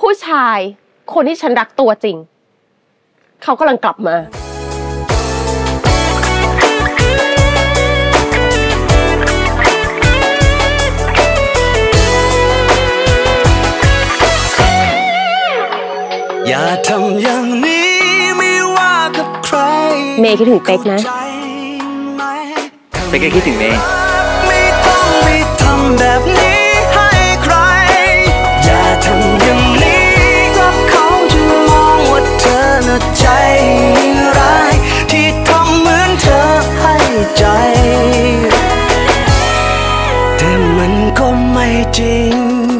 ผู้ชายคนที่ฉันรักตัวจริง เขากำลังกลับมา อย่าทำอย่างนี้ไม่ว่ากับใครเมย์คิดถึงเป๊กนะใจไหมเป๊กก็คิดถึงเมย์ มันก็ไม่จริง